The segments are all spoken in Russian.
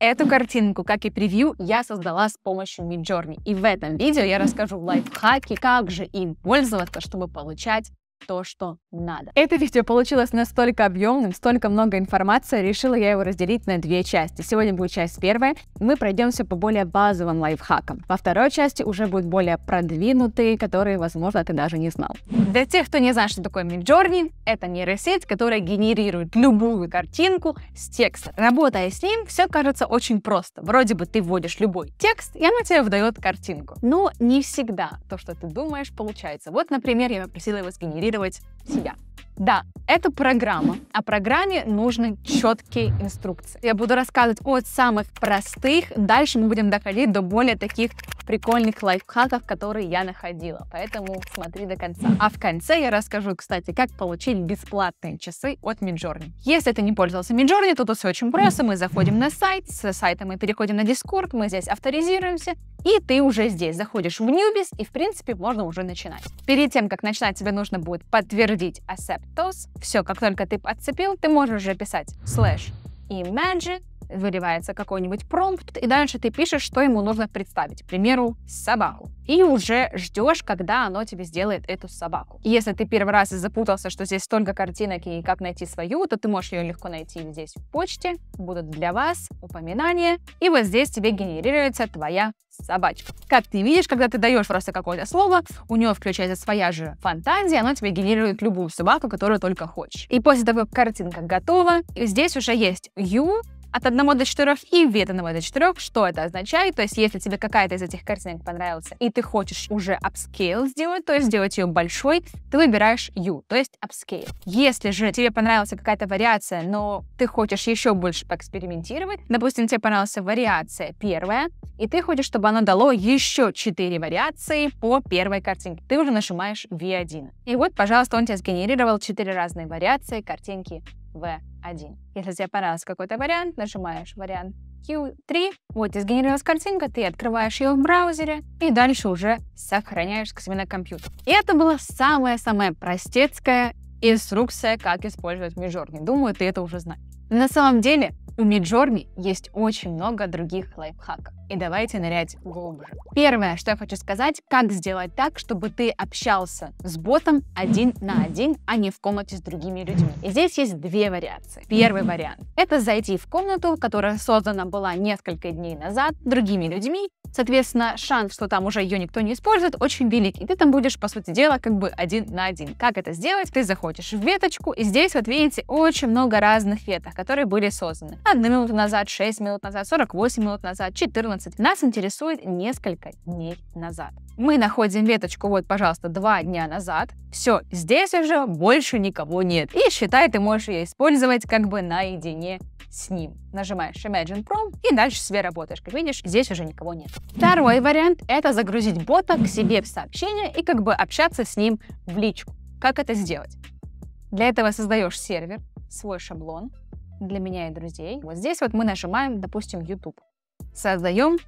Эту картинку, как и превью, я создала с помощью Midjourney. И в этом видео я расскажу лайфхаки, как же им пользоваться, чтобы получать то, что надо. Это видео получилось настолько объемным, столько много информации, решила я его разделить на две части. Сегодня будет часть первая, мы пройдемся по более базовым лайфхакам. Во второй части уже будут более продвинутые, которые, возможно, ты даже не знал. Для тех, кто не знает, что такое Midjourney, это нейросеть, которая генерирует любую картинку с текста. Работая с ним, все кажется очень просто. Вроде бы ты вводишь любой текст, и она тебе выдает картинку. Но не всегда то, что ты думаешь, получается. Вот, например, я попросила его сгенерировать контролировать себя. Да, это программа. О программе нужны четкие инструкции. Я буду рассказывать от самых простых. Дальше мы будем доходить до более таких прикольных лайфхаков, которые я находила. Поэтому смотри до конца. А в конце я расскажу, кстати, как получить бесплатные часы от Midjourney. Если ты не пользовался Midjourney, то тут все очень просто. Мы заходим на сайт, с сайта мы переходим на Discord, мы здесь авторизируемся, и ты уже здесь заходишь в Newbies, и в принципе можно уже начинать. Перед тем, как начинать, тебе нужно будет подтвердить accept those. Все, как только ты подцепил, ты можешь уже писать slash imagine выливается какой-нибудь промпт, и дальше ты пишешь, что ему нужно представить. К примеру, собаку. И уже ждешь, когда оно тебе сделает эту собаку. И если ты первый раз запутался, что здесь столько картинок и как найти свою, то ты можешь ее легко найти здесь в почте. Будут для вас упоминания. И вот здесь тебе генерируется твоя собачка. Как ты видишь, когда ты даешь просто какое-то слово, у него включается своя же фантазия, оно тебе генерирует любую собаку, которую только хочешь. И после того, как картинка готова, здесь уже есть you, от 1 до 4 и вид 1 до 4. Что это означает? То есть, если тебе какая-то из этих картинок понравился, и ты хочешь уже upscale сделать, то есть сделать ее большой, ты выбираешь U, то есть upscale. Если же тебе понравилась какая-то вариация, но ты хочешь еще больше поэкспериментировать, допустим, тебе понравилась вариация первая, и ты хочешь, чтобы оно дало еще 4 вариации по первой картинке. Ты уже нажимаешь V1. И вот, пожалуйста, он тебе сгенерировал 4 разные вариации картинки V1. Если тебе понравился какой-то вариант, нажимаешь вариант Q3, вот и сгенерировалась картинка, ты открываешь ее в браузере и дальше уже сохраняешь к себе на компьютер. И это была самая-самая простецкая инструкция, как использовать Midjourney. Думаю, ты это уже знаешь. На самом деле, у Midjourney есть очень много других лайфхаков. И давайте нырять глубже. Первое, что я хочу сказать, как сделать так, чтобы ты общался с ботом один на один, а не в комнате с другими людьми. И здесь есть две вариации. Первый вариант — это зайти в комнату, которая создана была несколько дней назад другими людьми, Соответственно, шанс, что там уже ее никто не использует, очень велик. И ты там будешь, по сути дела, как бы один на один. Как это сделать? Ты заходишь в веточку, и здесь, вот видите, очень много разных веток, которые были созданы. Одну минуту назад, 6 минут назад, 48 минут назад, 14. Нас интересует несколько дней назад. Мы находим веточку, вот, пожалуйста, два дня назад. Все, здесь уже больше никого нет. И считай, ты можешь ее использовать как бы наедине с ним. Нажимаешь Imagine Prom и дальше себе работаешь. Как видишь, здесь уже никого нет. Второй вариант — это загрузить бота к себе в сообщение и как бы общаться с ним в личку. Как это сделать? Для этого создаешь сервер, свой шаблон для меня и друзей. Вот здесь вот мы нажимаем, допустим, YouTube. Создаем.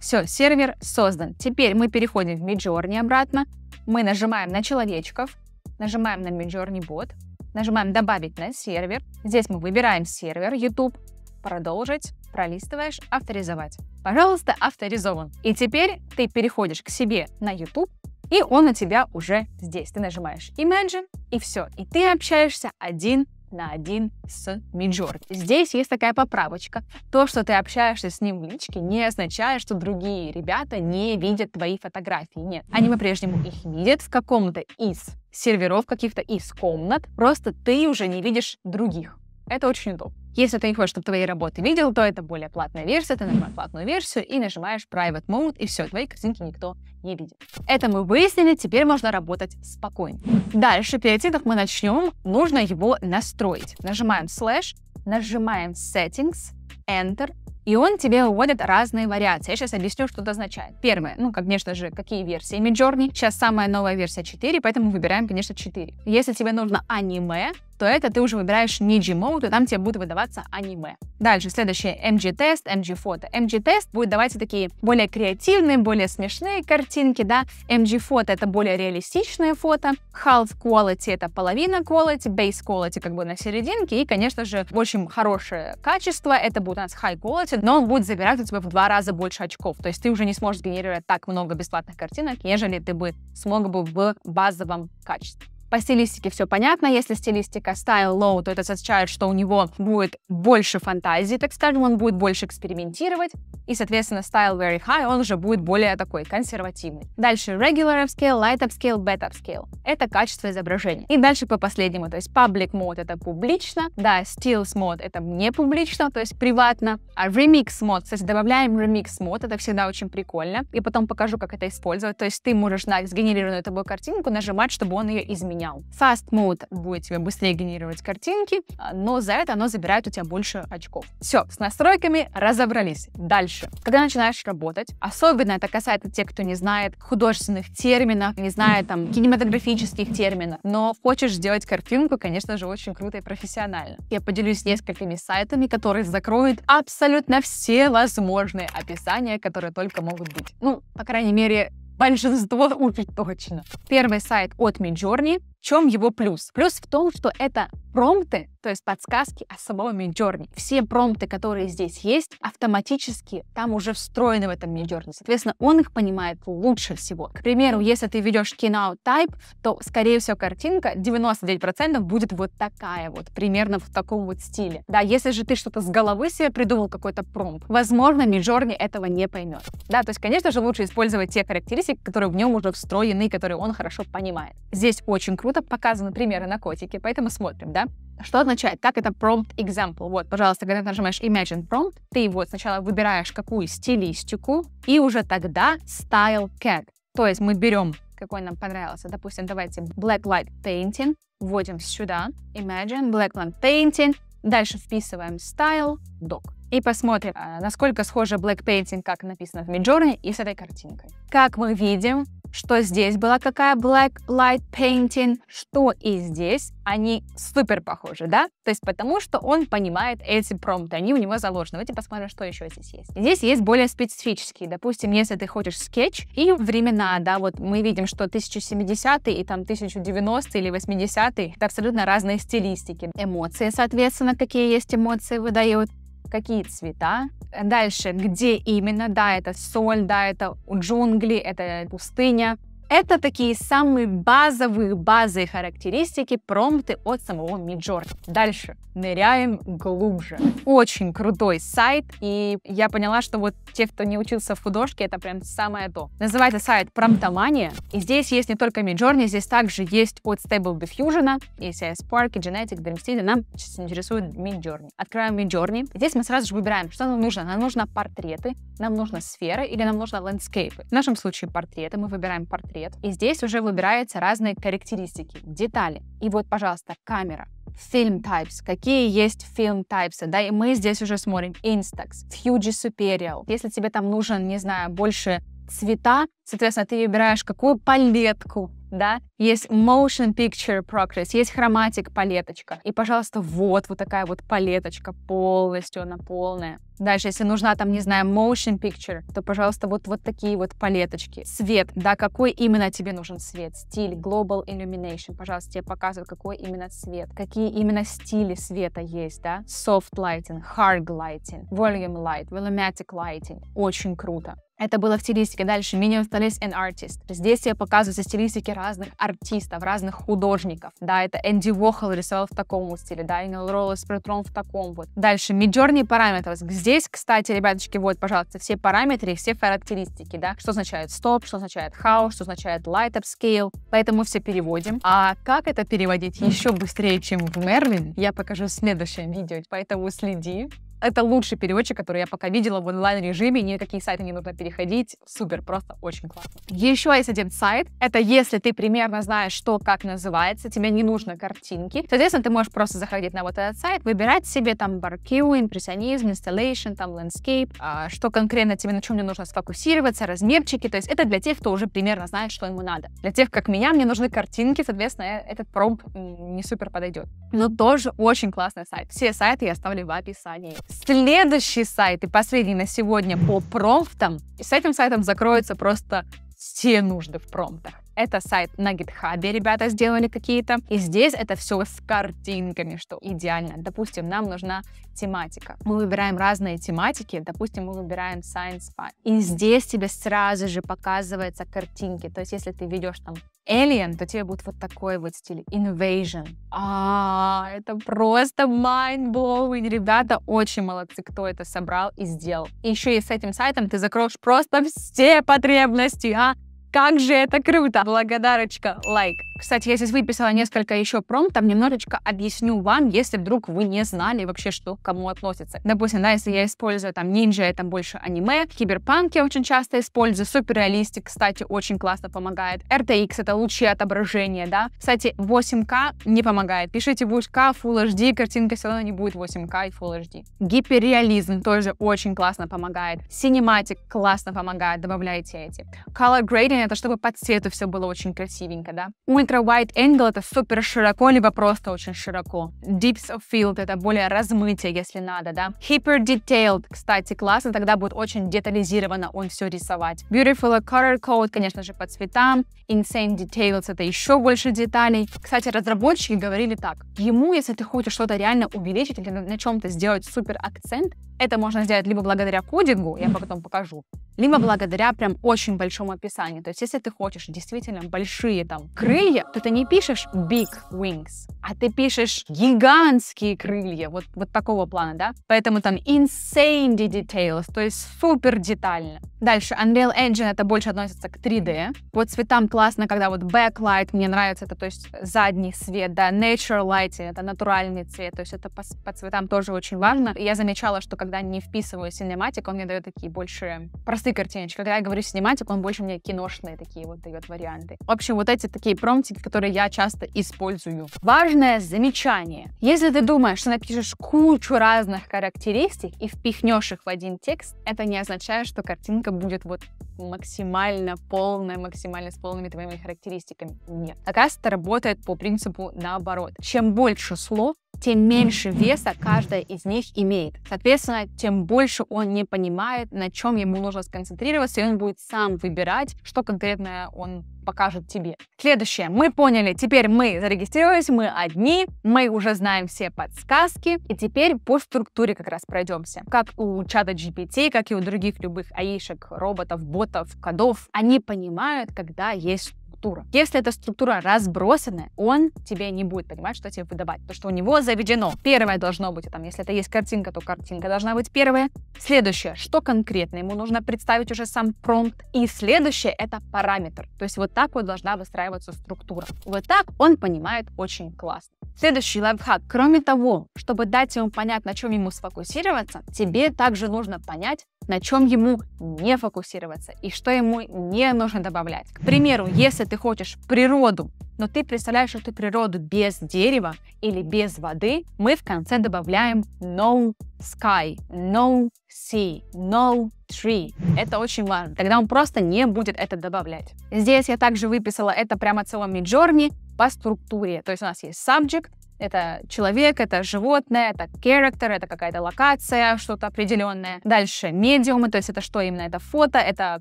Все, сервер создан. Теперь мы переходим в Midjourney обратно. Мы нажимаем на человечков, нажимаем на Midjourney бот, Нажимаем «Добавить на сервер». Здесь мы выбираем сервер YouTube, продолжить, пролистываешь, авторизовать. Пожалуйста, авторизован. И теперь ты переходишь к себе на YouTube, и он у тебя уже здесь. Ты нажимаешь Imagine, и все. И ты общаешься один на один с Midjourney. Здесь есть такая поправочка. То, что ты общаешься с ним в личке, не означает, что другие ребята не видят твои фотографии. Нет. Они по-прежнему их видят в каком-то из серверов каких-то из комнат, просто ты уже не видишь других. Это очень удобно. Если ты не хочешь, чтобы твои работы видел, то это более платная версия, ты нажимаешь платную версию и нажимаешь Private Mode, и все, твои картинки никто не видит. Это мы выяснили, теперь можно работать спокойно. Дальше, перед тем, как мы начнем, нужно его настроить. Нажимаем Slash, нажимаем Settings, Enter, и он тебе выводит разные вариации. Я сейчас объясню, что это означает. Первое, ну, конечно же, какие версии Midjourney. Сейчас самая новая версия 4, поэтому выбираем, конечно, 4. Если тебе нужно аниме, то это ты уже выбираешь Niji Mode, и там тебе будет выдаваться аниме. Дальше, следующее MG Test, MG Photo. MG Test будет давать такие более креативные, более смешные картинки, да. MG Photo это более реалистичные фото. Half Quality это половина quality, Base Quality как бы на серединке. И, конечно же, очень хорошее качество. Это будет у нас High Quality, но он будет забирать у тебя в два раза больше очков. То есть ты уже не сможешь генерировать так много бесплатных картинок, нежели ты бы смог бы в базовом качестве. По стилистике все понятно. Если стилистика style low, то это означает, что у него будет больше фантазии, так скажем, он будет больше экспериментировать. И, соответственно, style very high, он уже будет более такой консервативный. Дальше regular upscale, light upscale, beta upscale. Это качество изображения. И дальше по последнему, то есть public mode это публично, да, stills mode это не публично, то есть приватно. А remix mode, кстати, добавляем remix mode, это всегда очень прикольно. И потом покажу, как это использовать. То есть ты можешь на сгенерированную тобой картинку нажимать, чтобы он ее изменил поменял. Fast Mode будет тебе быстрее генерировать картинки, а, но за это оно забирает у тебя больше очков. Все, с настройками разобрались. Дальше. Когда начинаешь работать, особенно это касается тех, кто не знает художественных терминов, не знает там кинематографических терминов, но хочешь сделать картинку, конечно же, очень круто и профессионально. Я поделюсь несколькими сайтами, которые закроют абсолютно все возможные описания, которые только могут быть. Ну, по крайней мере, большинство уж точно. Первый сайт от Midjourney. Чем его плюс? Плюс в том, что это промпты, то есть подсказки о самом Midjourney. Все промпты, которые здесь есть, автоматически там уже встроены в этом Midjourney. Соответственно, он их понимает лучше всего. К примеру, если ты ведешь Keynote Type, то, скорее всего, картинка 99% будет вот такая вот, примерно в таком вот стиле. Да, если же ты что-то с головы себе придумал, какой-то промпт, возможно, Midjourney этого не поймет. Да, то есть, конечно же, лучше использовать те характеристики, которые в нем уже встроены, которые он хорошо понимает. Здесь очень круто показаны примеры на котике, поэтому смотрим, да? Что означает? Так, это prompt example. Вот, пожалуйста, когда ты нажимаешь Imagine Prompt, ты вот сначала выбираешь какую стилистику, и уже тогда Style Cat. То есть мы берем какой нам понравился. Допустим, давайте Black Light Painting, вводим сюда, Imagine, Black Light Painting, дальше вписываем Style, Dog. И посмотрим, а, насколько схоже Black Painting, как написано в Midjourney, и с этой картинкой. Как мы видим, что здесь была какая black light painting, что и здесь, они супер похожи, да? То есть потому, что он понимает эти промпты, они у него заложены. Давайте посмотрим, что еще здесь есть. Здесь есть более специфические. Допустим, если ты хочешь скетч и времена, да, вот мы видим, что 1070 и там 1090 или 80 это абсолютно разные стилистики. Эмоции, соответственно, какие есть эмоции выдают какие цвета. Дальше, где именно, да, это соль, да, это джунгли, это пустыня. Это такие самые базовые базы характеристики промпты от самого Midjourney. Дальше ныряем глубже. Очень крутой сайт, и я поняла, что вот те, кто не учился в художке, это прям самое то. Называется сайт Promptomania, и здесь есть не только Midjourney, здесь также есть от Stable Diffusion, есть Spark, Genetic, Dreamseed, нам сейчас интересует Midjourney. Открываем Midjourney, здесь мы сразу же выбираем, что нам нужно. Нам нужно портреты, нам нужна сфера или нам нужно landscape ы. В нашем случае портреты, мы выбираем портрет портрет. И здесь уже выбираются разные характеристики, детали. И вот, пожалуйста, камера. Film types. Какие есть film types? Да, и мы здесь уже смотрим Instax, Fuji Superia. Если тебе там нужен, не знаю, больше цвета, соответственно, ты выбираешь какую палетку, да, есть motion picture process, есть chromatic палеточка. И, пожалуйста, вот, вот такая вот палеточка полностью, она полная. Дальше, если нужна там, не знаю, motion picture, то, пожалуйста, вот, вот такие вот палеточки. Свет, да, какой именно тебе нужен свет? Стиль, global illumination, пожалуйста, тебе показывают, какой именно цвет, какие именно стили света есть, да? Soft lighting, hard lighting, volume light, volumetric lighting. Очень круто. Это было в стилистике. Дальше Medium Stylist and Artist. Здесь я показываю стилистики разных артистов, разных художников. Да, это Энди Уохол рисовал в таком вот стиле, да, Ингл Роллес Претрон в таком вот. Дальше Midjourney параметров. Здесь, кстати, ребяточки, вот, пожалуйста, все параметры, все характеристики, да, что означает стоп, что означает house, что означает light up scale. Поэтому все переводим. А как это переводить еще быстрее, чем в Merlin, я покажу в следующем видео, поэтому следи. Это лучший переводчик, который я пока видела в онлайн-режиме, ни на какие сайты не нужно переходить. Супер, просто очень классно. Еще есть один сайт. Это если ты примерно знаешь, что как называется, тебе не нужно картинки. Соответственно, ты можешь просто заходить на вот этот сайт, выбирать себе там баркю, импрессионизм, installation, там landscape, а, что конкретно тебе на чем мне нужно сфокусироваться, размерчики. То есть это для тех, кто уже примерно знает, что ему надо. Для тех, как меня, мне нужны картинки, соответственно, этот промп не супер подойдет. Но тоже очень классный сайт. Все сайты я оставлю в описании. Следующий сайт и последний на сегодня по промптам. И с этим сайтом закроются просто все нужды в промптах. Это сайт на гитхабе ребята сделали какие-то. И здесь это все с картинками, что идеально. Допустим, нам нужна тематика. Мы выбираем разные тематики. Допустим, мы выбираем Science Fun. И здесь тебе сразу же показываются картинки. То есть, если ты ведешь там Alien, то тебе будет вот такой вот стиль. Invasion. А, это просто mind-blowing. Ребята очень молодцы, кто это собрал и сделал. И еще и с этим сайтом ты закроешь просто все потребности, а? Как же это круто! Благодарочка, лайк. Кстати, я здесь выписала несколько еще промптов, немножечко объясню вам, если вдруг вы не знали вообще, что к кому относится. Допустим, да, если я использую там ниндзя, это больше аниме, киберпанк я очень часто использую, суперреалистик, кстати, очень классно помогает. RTX это лучшее отображение, да. Кстати, 8К не помогает. Пишите 8К, Full HD, картинка все равно не будет 8К и Full HD. Гиперреализм тоже очень классно помогает. Cinematic классно помогает, добавляйте эти. Color grading это чтобы по цвету все было очень красивенько, да. Ultra Wide Angle это супер широко, либо просто очень широко. Deeps of Field это более размытие, если надо, да. Hyper Detailed, кстати, классно, тогда будет очень детализированно он все рисовать. Beautiful Color Code, конечно же, по цветам. Insane Details это еще больше деталей. Кстати, разработчики говорили так. Ему, если ты хочешь что-то реально увеличить или на чем-то сделать супер акцент, это можно сделать либо благодаря кодингу, я потом покажу, либо благодаря прям очень большому описанию. То есть, если ты хочешь действительно большие там крылья, то ты не пишешь big wings, а ты пишешь гигантские крылья, вот, вот такого плана, да? Поэтому там insane details, то есть супер детально. Дальше, Unreal Engine это больше относится к 3D. По цветам классно, когда вот backlight, мне нравится это, то есть задний свет, да, nature lighting, это натуральный цвет, то есть это по, по цветам тоже очень важно. Я замечала, что когда не вписываю cinematic, он мне дает такие больше простые картиночки. Когда я говорю cinematic, он больше мне киношные такие вот дает варианты. В общем, вот эти такие промптики, которые я часто использую. Важное замечание. Если ты думаешь, что напишешь кучу разных характеристик и впихнешь их в один текст, это не означает, что картинка будет вот максимально полная, максимально с полными твоими характеристиками. Нет. Оказывается, работает по принципу наоборот. Чем больше слов, тем меньше веса каждая из них имеет. Соответственно, тем больше он не понимает, на чем ему нужно сконцентрироваться, и он будет сам выбирать, что конкретно он покажет тебе. Следующее. Мы поняли, теперь мы зарегистрировались, мы одни, мы уже знаем все подсказки, и теперь по структуре как раз пройдемся. Как у чата GPT, как и у других любых аишек, роботов, ботов, кодов, они понимают, когда есть структура. Если эта структура разбросанная, он тебе не будет понимать, что тебе выдавать, потому что у него заведено. Первое должно быть, там, если это есть картинка, то картинка должна быть первая. Следующее, что конкретно ему нужно представить уже сам промпт. И следующее — это параметр. То есть вот так вот должна выстраиваться структура. Вот так он понимает очень классно. Следующий лайфхак. Кроме того, чтобы дать ему понять, на чем ему сфокусироваться, тебе также нужно понять, на чем ему не фокусироваться и что ему не нужно добавлять. К примеру, если ты хочешь природу, но ты представляешь эту природу без дерева или без воды, мы в конце добавляем no sky, no sea, no tree. Это очень важно. Тогда он просто не будет это добавлять. Здесь я также выписала это прямо целым Midjourney по структуре. То есть у нас есть subject, это человек, это животное, это character, это какая-то локация, что-то определенное. Дальше медиумы, то есть это что именно? Это фото, это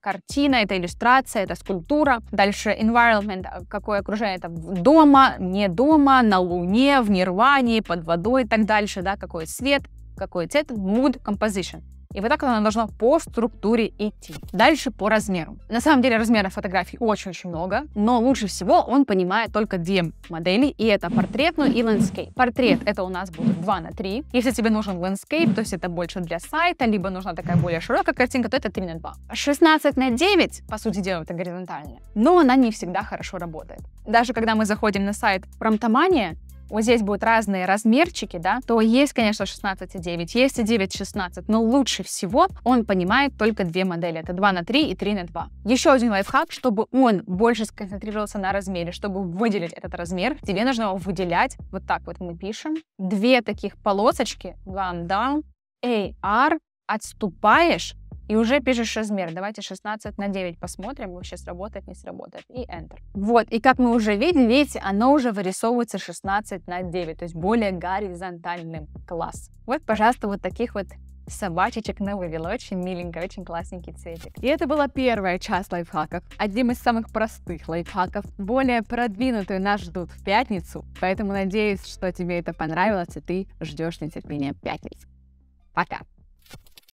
картина, это иллюстрация, это скульптура. Дальше environment, э, какое окружение, это дома, не дома, на луне, в нирване, под водой и так дальше, да, какой свет, какой цвет, mood, composition. И вот так оно должно по структуре идти. Дальше по размеру. На самом деле размеров фотографий очень-очень много, но лучше всего он понимает только две модели, и это портретную и landscape. Портрет это у нас будет 2 на 3. Если тебе нужен landscape, то есть это больше для сайта, либо нужна такая более широкая картинка, то это 3 на 2. 16 на 9, по сути дела, это горизонтальная, но она не всегда хорошо работает. Даже когда мы заходим на сайт Промтомания, вот здесь будут разные размерчики, да, то есть, конечно, 16,9, есть и 9,16, но лучше всего он понимает только две модели. Это 2 на 3 и 3 на 2. Еще один лайфхак, чтобы он больше сконцентрировался на размере, чтобы выделить этот размер, тебе нужно его выделять. Вот так вот мы пишем. Две таких полосочки, one down, AR, отступаешь, и уже пишешь размер. Давайте 16 на 9 посмотрим, вообще сработает, не сработает. И Enter. Вот, и как мы уже видим, видите, оно уже вырисовывается 16 на 9, то есть более горизонтальным. Класс. Вот, пожалуйста, вот таких вот собачечек на вывела. Очень миленько, очень классненький цветик. И это была первая часть лайфхаков. Одним из самых простых лайфхаков. Более продвинутую нас ждут в пятницу. Поэтому надеюсь, что тебе это понравилось, и ты ждешь нетерпения пятницы. Пока!